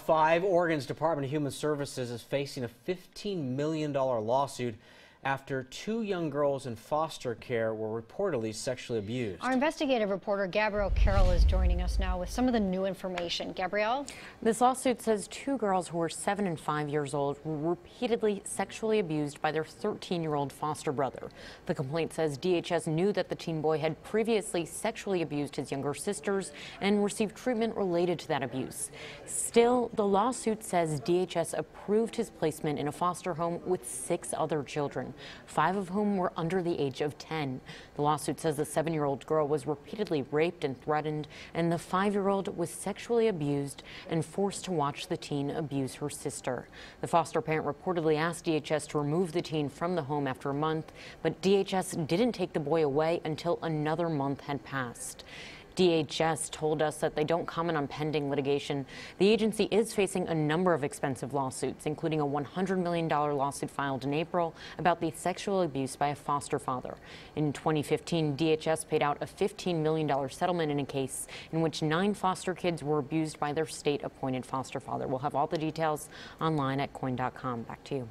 Five, Oregon's Department of Human Services is facing a $15 million lawsuit after two young girls in foster care were reportedly sexually abused. Our investigative reporter Gabrielle Carroll is joining us now with some of the new information. Gabrielle? This lawsuit says two girls who were seven and five years old were repeatedly sexually abused by their 13 year old foster brother. The complaint says DHS knew that the teen boy had previously sexually abused his younger sisters and received treatment related to that abuse. Still, the lawsuit says DHS approved his placement in a foster home with six other children five of whom were under the age of 10. The lawsuit says the seven year old girl was repeatedly raped and threatened, and the five year old was sexually abused and forced to watch the teen abuse her sister. The foster parent reportedly asked DHS to remove the teen from the home after a month, but DHS didn't take the boy away until another month had passed. DHS told us that they don't comment on pending litigation. The agency is facing a number of expensive lawsuits, including a $100 million lawsuit filed in April about the sexual abuse by a foster father. In 2015, DHS paid out a $15 million settlement in a case in which nine foster kids were abused by their state appointed foster father. We'll have all the details online at koin.com. Back to you.